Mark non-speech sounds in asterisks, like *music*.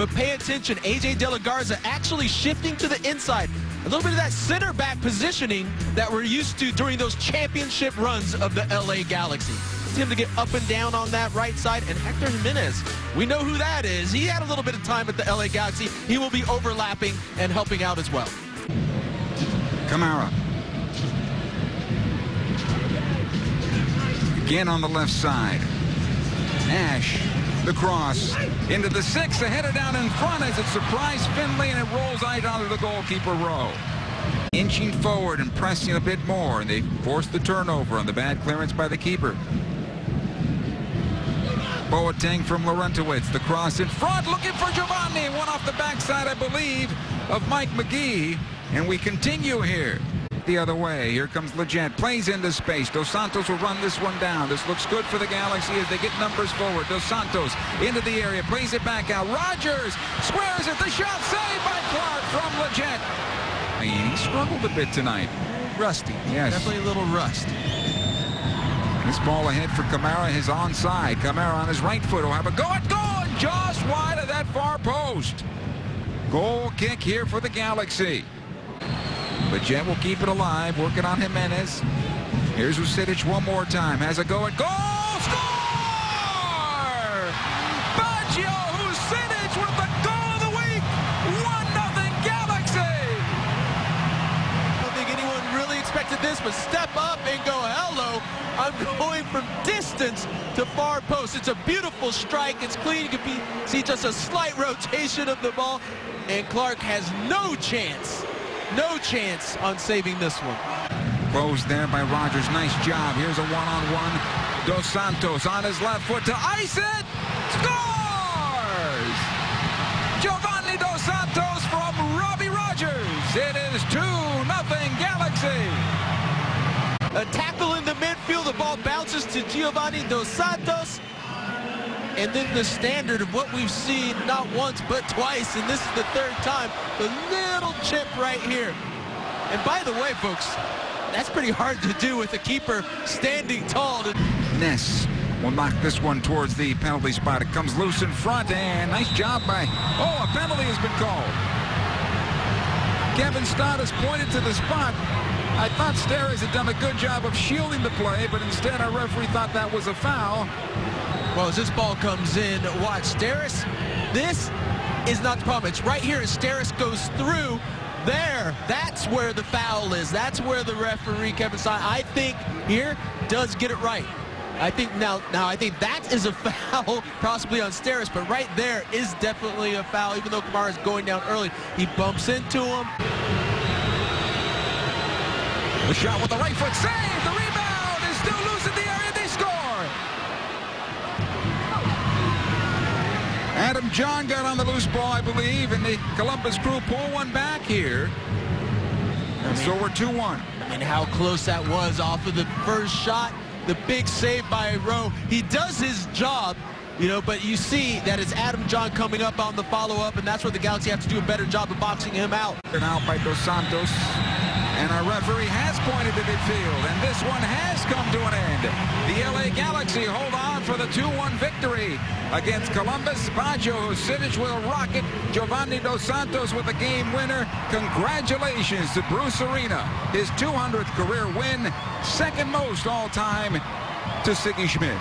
but pay attention. A.J. De La Garza actually shifting to the inside. A little bit of that center back positioning that we're used to during those championship runs of the L.A. Galaxy. Him to get up and down on that right side. And Hector Jimenez, we know who that is. He had a little bit of time at the L.A. Galaxy. He will be overlapping and helping out as well. Kamara. Again on the left side. Nash, the cross, into the six, a header down in front as it surprised Finlay and it rolls right onto the goalkeeper Rowe. Inching forward and pressing a bit more, and they force the turnover on the bad clearance by the keeper. Boateng from Larentowicz, the cross in front, looking for Giovani, one off the backside, I believe, of Mike Magee. and we continue here the other way. Here comes Lletget. Plays into space. Dos Santos will run this one down. This looks good for the Galaxy as they get numbers forward. Dos Santos into the area. Plays it back out. Rogers squares it. The shot saved by Clark from Lletget. He struggled a bit tonight. Rusty. Yes. Definitely a little rust. This ball ahead for Kamara, his onside. Kamara on his right foot will have a go at goal and just wide of that far post. Goal kick here for the Galaxy. But Jet will keep it alive, working on Jimenez. Here's Husidic one more time. Has a go at goal. Score! Baggio Husidic with the goal of the week. 1-0 Galaxy. I don't think anyone really expected this, but step up and go, hello. I'm going from distance to far post. It's a beautiful strike. It's clean. You can be, see just a slight rotation of the ball. And Clark has no chance, no chance on saving this one. Closed there by Rogers. Nice job. Here's a one-on-one. -on -one. Dos Santos on his left foot to ice it. Scores! Giovani Dos Santos from Robbie Rogers. It is 2-0 Galaxy. A tackle in the midfield. The ball bounces to Giovani Dos Santos. And then the standard of what we've seen not once but twice, and this is the third time, the little chip right here. And by the way, folks, that's pretty hard to do with a keeper standing tall. To Ness will knock this one towards the penalty spot. It comes loose in front, and nice job by... Oh, a penalty has been called. Kevin Stott has pointed to the spot. I thought Steres had done a good job of shielding the play, but instead our referee thought that was a foul. Well, as this ball comes in, watch Steres. This is not the problem. It's right here as Steres goes through. There, that's where the foul is. That's where the referee, Kevin Stein, I think here does get it right. I think now, now I think that is a *laughs* foul, possibly on Steres, but right there is definitely a foul, even though Kamara is going down early. He bumps into him. The shot with the right foot save. The rebound Adam Jahn got on the loose ball, I believe, and the Columbus crew pull one back here. And so we're 2-1. And how close that was off of the first shot. The big save by Rowe. He does his job, you know, but you see that it's Adam Jahn coming up on the follow-up, and that's where the Galaxy have to do a better job of boxing him out. And out by Dos Santos. And our referee has pointed to midfield, and this one has come to an end. The LA Galaxy hold on for the 2-1 victory against Columbus. Baggio Husidic will rocket. Giovani Dos Santos with the game winner. Congratulations to Bruce Arena. His 200th career win, second most all-time to Sigi Schmid.